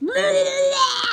Blah.